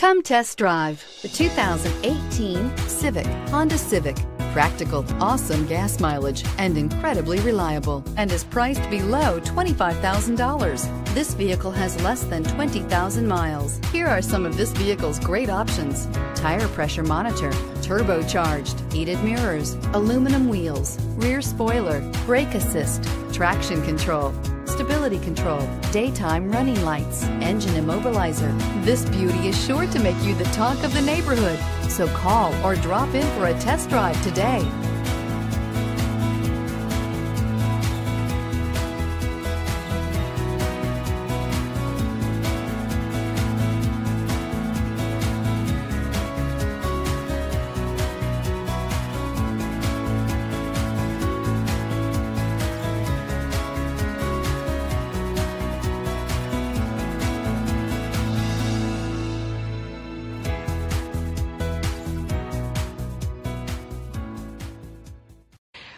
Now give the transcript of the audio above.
Come test drive the 2018 Civic, Honda Civic. Practical, awesome gas mileage, and incredibly reliable, and is priced below $25,000. This vehicle has less than 20,000 miles. Here are some of this vehicle's great options. Tire pressure monitor, turbocharged, heated mirrors, aluminum wheels, rear spoiler, brake assist, traction control, stability control, daytime running lights, engine immobilizer. This beauty is sure to make you the talk of the neighborhood. So call or drop in for a test drive today.